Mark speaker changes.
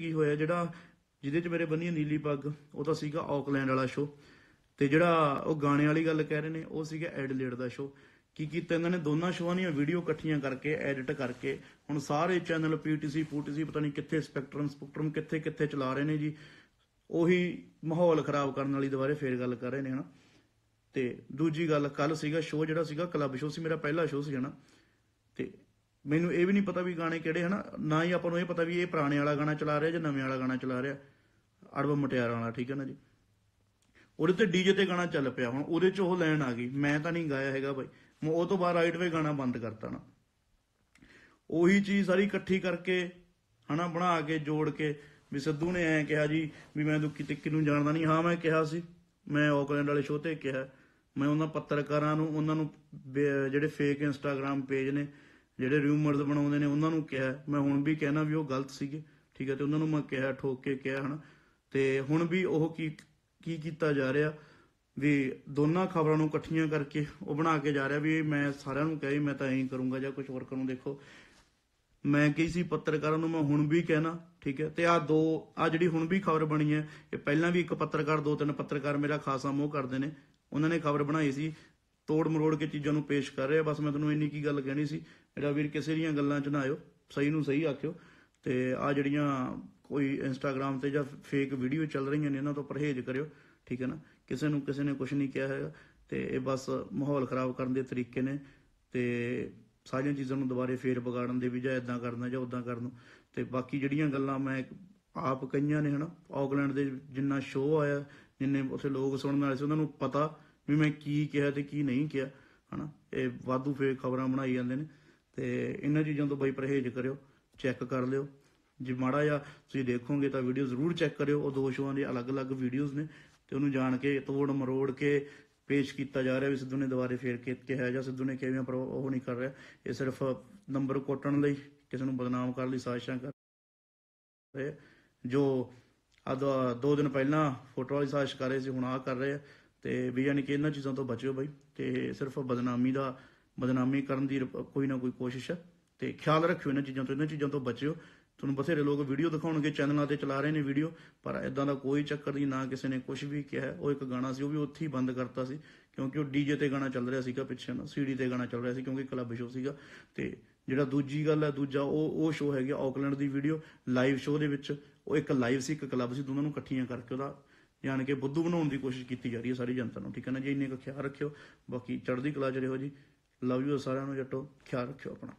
Speaker 1: ਕੀ ਹੋਇਆ, ਜਿਹੜਾ ਜਿਹਦੇ ਚ ਮੇਰੇ ਬੰਨੀ ਨੀਲੀ ਪੱਗ, ਉਹ ਤਾਂ ਸੀਗਾ ਆਕਲੈਂਡ ਵਾਲਾ ਸ਼ੋ ਤੇ ਜਿਹੜਾ ਉਹ ਗਾਣੇ ਵਾਲੀ ਗੱਲ ਕਹਿ ਰਹੇ ਨੇ, ਉਹ ਸੀਗਾ ਐਡਲੇਡ ਦਾ ਸ਼ੋ ਕੀ ਕੀਤਾ ਇਹਨਾਂ ਨੇ? ਦੋਨਾਂ ਸ਼ੋਆਂ ਦੀਆਂ ਵੀਡੀਓ ਇਕੱਠੀਆਂ ਕਰਕੇ ਐਡਿਟ ਕਰਕੇ, ਹੁਣ ਸਾਰੇ ਚੈਨਲ ਪੀਟੀਸੀ ਪੂਟੀਸੀ ਪਤਾ ਨਹੀਂ ਕਿੱਥੇ ਸਪੈਕਟਰਮ ਸਪੈਕਟਰਮ ਕਿੱਥੇ ਕਿੱਥੇ ਚਲਾ ਰਹੇ ਨੇ ਜੀ। ਉਹੀ ਮਾਹੌਲ ਖਰਾਬ ਕਰਨ ਵਾਲੀ ਦੁਬਾਰੇ ਫੇਰ ਗੱਲ ਕਰ ਰਹੇ ਨੇ, ਹਨਾ? ਤੇ ਦੂਜੀ ਗੱਲ ਕੱਲ ਸੀਗਾ ਸ਼ੋਅ ਜਿਹੜਾ ਸੀਗਾ ਕਲੱਬ ਸ਼ੋਅ ਸੀ, ਮੇਰਾ ਪਹਿਲਾ ਸ਼ੋਅ ਸੀ, ਹਨਾ? ਤੇ ਮੈਨੂੰ ਇਹ ਵੀ ਨਹੀਂ ਪਤਾ ਵੀ ਗਾਣੇ ਕਿਹੜੇ, ਹਨਾ? ਨਾ ਹੀ ਆਪਾਂ ਨੂੰ ਇਹ ਪਤਾ ਵੀ ਇਹ ਪੁਰਾਣੇ ਵਾਲਾ ਗਾਣਾ ਚਲਾ ਰਿਹਾ ਜਾਂ ਨਵੇਂ ਵਾਲਾ ਗਾਣਾ ਚਲਾ ਰਿਹਾ। ਅੜਬ ਮਟਿਆਰਾਂ ਵਾਲਾ, ਠੀਕ ਹੈ ਨਾ ਜੀ? ਉਹਦੇ ਤੇ ਡੀਜੇ ਤੇ ਗਾਣਾ ਚੱਲ ਪਿਆ, ਹੁਣ ਉਹਦੇ ਚ ਉਹ ਲੈਣ ਆ ਗਈ। ਮੈਂ ਤਾਂ ਨਹੀਂ ਗਾਇਆ ਹੈਗਾ ਬਾਈ। ਮੈਂ ਉਹ ਤੋਂ ਬਾਅਦ ਰਾਈਟ ਵੇ ਗਾਣਾ ਬੰਦ ਕਰਤਾ ਨਾ। ਉਹੀ ਚੀਜ਼ ਸਾਰੀ ਇਕੱਠੀ ਕਰਕੇ, ਹਨਾ, ਬਣਾ ਕੇ, ਜੋੜ ਕੇ, ਵੀ ਸਿੱਧੂ ਨੇ ਐਂ ਕਿਹਾ ਜੀ, ਵੀ ਮੈਂ ਦੁੱਕੀ ਤਿੱਕੀ ਨੂੰ ਜਾਣਦਾ ਨਹੀਂ। ਹਾਂ, ਮੈਂ ਕਿਹਾ ਸੀ। ਮੈਂ ਆਕਲੈਂਡ ਵਾਲੇ ਸ਼ੋਅ ਤੇ ਕਿਹਾ। ਮੈਂ ਉਹਨਾਂ ਪੱਤਰਕਾਰਾਂ ਨੂੰ, ਉਹਨਾਂ ਨੂੰ ਜਿਹੜੇ ਫੇਕ ਇੰਸਟਾਗ੍ਰam ਪੇਜ ਨੇ ਜਿਹੜੇ ਰਿਊਮਰਸ ਬਣਾਉਂਦੇ ਨੇ, ਉਹਨਾਂ ਨੂੰ ਕਿਹਾ। ਮੈਂ ਹੁਣ ਵੀ ਕਹਿਣਾ ਵੀ ਉਹ ਗਲਤ ਸੀਗੇ, ਠੀਕ ਹੈ, ਤੇ ਉਹਨਾਂ ਨੂੰ ਮੈਂ ਕਿਹਾ, ਠੋਕ ਕੇ ਕਿਹਾ, ਹਨਾ। ਤੇ ਹੁਣ ਵੀ ਉਹ ਕੀ ਕੀ ਕੀਤਾ ਜਾ ਰਿਹਾ, ਵੀ ਦੋਨਾਂ ਖਬਰਾਂ ਨੂੰ ਇਕੱਠੀਆਂ ਕਰਕੇ ਉਹ ਬਣਾ ਕੇ ਜਾ ਰਿਹਾ ਵੀ ਮੈਂ ਸਾਰਿਆਂ ਨੂੰ ਕਹੀ ਮੈਂ ਤਾਂ ਐਂ ਕਰੂੰਗਾ ਜਾਂ ਕੁਝ ਹੋਰ ਕਰੂੰ, ਦੇਖੋ। ਮੈਂ ਕਹੀ ਸੀ, ਪੱਤਰਕਾਰਾਂ ਨੂੰ ਮੈਂ ਹੁਣ ਵੀ ਕਹਿਣਾ, ਠੀਕ ਹੈ, ਤੇ ਆ ਦੋ ਆ ਜਿਹੜੀ ਹੁਣ ਵੀ ਖਬਰ ਬਣੀ ਹੈ, ਇਹ ਪਹਿਲਾਂ ਵੀ ਇੱਕ ਪੱਤਰਕਾਰ, ਦੋ ਤਿੰਨ ਪੱਤਰਕਾਰ ਮੇਰਾ ਖਾਸਾ ਮੋਹ ਕਰਦੇ ਨੇ, ਉਹਨਾਂ ਨੇ ਖਬਰ ਬਣਾਈ ਸੀ। ਤੋੜ ਮਰੋੜ ਕੇ ਚੀਜ਼ਾਂ ਨੂੰ ਪੇਸ਼ ਕਰ ਰਿਹਾ। ਬਸ ਮੈਂ ਤੁਹਾਨੂੰ ਇੰਨੀ ਕੀ ਗੱਲ ਕਹਿਣੀ ਸੀ, ਮੇਰਾ ਵੀਰ ਕਿਸੇ ਦੀਆਂ ਗੱਲਾਂ 'ਚ ਨਾ ਆਇਓ, ਸਹੀ ਨੂੰ ਸਹੀ ਆਖਿਓ। ਤੇ ਆ ਜਿਹੜੀਆਂ ਕੋਈ ਇੰਸਟਾਗ੍ਰam ਤੇ ਜਾਂ ਫੇਕ ਵੀਡੀਓ ਚੱਲ ਰਹੀਆਂ ਨੇ, ਇਹਨਾਂ ਤੋਂ ਪਰਹੇਜ਼ ਕਰਿਓ, ਠੀਕ ਹੈ ਨਾ? ਕਿਸੇ ਨੂੰ ਕਿਸੇ ਨੇ ਕੁਝ ਨਹੀਂ ਕਿਹਾ ਹੈਗਾ। ਤੇ ਇਹ ਬਸ ਮਾਹੌਲ ਖਰਾਬ ਕਰਨ ਦੇ ਤਰੀਕੇ ਨੇ ਤੇ ਸਾਰੀਆਂ ਚੀਜ਼ਾਂ ਨੂੰ ਦੁਬਾਰੇ ਫੇਰ ਵਿਗਾੜਨ ਦੇ ਵੀ ਜਾਂ ਇਦਾਂ ਕਰਨਾ ਜਾਂ ਉਦਾਂ ਕਰਨ ਨੂੰ। ਤੇ ਬਾਕੀ ਜਿਹੜੀਆਂ ਗੱਲਾਂ ਮੈਂ ਆਪ ਕਈਆਂ ਨੇ, ਹਨਾ ਆਕਲੈਂਡ ਦੇ ਜਿੰਨਾ ਸ਼ੋਅ ਆਇਆ, ਜਿੰਨੇ ਉੱਥੇ ਲੋਕ ਸੁਣਨ ਵਾਲੇ ਸੀ, ਉਹਨਾਂ ਨੂੰ ਪਤਾ ਵੀ ਮੈਂ ਕੀ ਕਿਹਾ ਤੇ ਕੀ ਨਹੀਂ ਕਿਹਾ, ਹਨਾ? ਇਹ ਵਾਧੂ ਫੇਕ ਖਬਰਾਂ ਬਣਾਈ ਜਾਂਦੇ ਨੇ। ਤੇ ਇਹਨਾਂ ਚੀਜ਼ਾਂ ਤੋਂ ਬਈ ਪਰਹੇਜ਼ ਕਰਿਓ, ਚੈੱਕ ਕਰ ਲਿਓ। ਜੇ ਮਾੜਾ ਜਾਂ ਤੁਸੀਂ ਦੇਖੋਗੇ ਤਾਂ ਵੀਡੀਓ ਜ਼ਰੂਰ ਚੈੱਕ ਕਰਿਓ। ਉਹ ਦੋ ਸ਼ੋਆਂ ਦੀ ਅਲੱਗ-ਅਲੱਗ ਵੀਡੀਓਜ਼ ਨੇ ਤੇ ਉਹਨੂੰ ਜਾਣ ਕੇ, ਤੋੜ ਮਰੋੜ ਕੇ ਪੇਸ਼ ਕੀਤਾ ਜਾ ਰਿਹਾ ਵੀ ਸਿੱਧੂ ਨੇ ਦੁਬਾਰੇ ਫੇਰ ਕੇ, ਕਿਹਾ ਜਾਂ ਸਿੱਧੂ ਨੇ ਕਿਵੇਂ ਪਰ ਉਹ ਨਹੀਂ ਕਰ ਰਿਹਾ। ਇਹ ਸਿਰਫ ਨੰਬਰ ਕੋਟਣ ਲਈ ਕਿਸੇ ਨੂੰ ਬਦਨਾਮ ਕਰਨ ਲਈ ਸਾਜ਼ਿਸ਼ਾਂ ਕਰ ਰਹੇ ਜੋ ਅਦ ਦੋ ਦਿਨ ਪਹਿਲਾਂ ਫੋਟੋ ਵਾਲੀ ਸਾਜ਼ਿਸ਼ ਕਰ ਰਹੇ ਸੀ, ਹੁਣ ਆ ਕਰ ਰਹੇ ਆ। ਤੇ ਵੀ ਯਾਨੀ ਕਿ ਇਹਨਾਂ ਚੀਜ਼ਾਂ ਤੋਂ ਬਚਿਓ ਬਾਈ ਤੇ ਸਿਰਫ ਬਦਨਾਮੀ ਦਾ, ਬਦਨਾਮੀ ਕਰਨ ਦੀ ਰ- ਕੋਈ ਨਾ ਕੋਈ ਕੋਸ਼ਿਸ਼ ਹੈ ਤੇ ਖਿਆਲ ਰੱਖਿਓ ਇਹਨਾਂ ਚੀਜ਼ਾਂ ਤੋਂ, ਇਹਨਾਂ ਚੀਜ਼ਾਂ ਤੋਂ ਬਚਿਓ। ਤੁਹਾਨੂੰ ਬਥੇਰੇ ਲੋਕ ਵੀਡੀਓ ਦਿਖਾਉਣਗੇ, ਚੈਨਲਾਂ ਤੇ ਚਲਾ ਰਹੇ ਨੇ ਵੀਡੀਓ, ਪਰ ਇਦਾਂ ਦਾ ਕੋਈ ਚੱਕਰ ਨਹੀਂ, ਨਾ ਕਿਸੇ ਨੇ ਕੁਝ ਵੀ ਕਿਹਾ। ਉਹ ਇੱਕ ਗਾਣਾ ਸੀ, ਉਹ ਵੀ ਉੱਥੇ ਹੀ ਬੰਦ ਕਰਤਾ ਸੀ, ਕਿਉਂਕਿ ਉਹ ਡੀਜੇ ਤੇ ਗਾਣਾ ਚੱਲ ਰਿਹਾ ਸੀਗਾ ਪਿੱਛੇ ਨਾ ਸੀਡੀ ਤੇ ਗਾਣਾ ਚੱਲ ਰਿਹਾ ਸੀ, ਕਿਉਂਕਿ ਕਲੱਬ ਸ਼ੋਅ ਸੀਗਾ। ਤੇ ਜਿਹੜਾ ਦੂਜੀ ਗੱਲ ਹੈ ਦੂਜਾ ਉਹ ਉਹ ਸ਼ੋਅ ਹੈਗਾ ਆਕਲੈਂਡ ਦੀ ਵੀਡੀਓ ਲਾਈਵ ਸ਼ੋਅ ਦੇ ਵਿੱਚ, ਉਹ ਇੱਕ ਲਾਈਵ ਸੀ, ਇੱਕ ਕਲੱਬ ਸੀ, ਦੋਨਾਂ ਨੂੰ ਇਕੱਠੀਆਂ ਕਰਕੇ ਉਹਦਾ ਜਾਣ ਕਿ ਬੁੱਧੂ ਬਣਾਉਣ ਦੀ ਕੋਸ਼ਿਸ਼ ਕੀਤੀ ਜਾ ਰਹੀ ਹੈ ਸਾਰੀ ਜਨਤਾ ਨੂੰ, ਠੀਕ ਹੈ ਨਾ ਜੀ? ਇੰਨੇ ਕੁ ਖਿਆਲ ਰੱਖਿਓ। ਬਾਕੀ ਚੜ੍ਹਦੀ ਕਲਾ ਚ ਰਹੋ ਜੀ। ਲਵ ਯੂ ਸਾਰਿਆਂ ਨੂੰ ਜੱਟੋ, ਖਿਆਲ ਰੱਖਿਓ ਆਪਣਾ।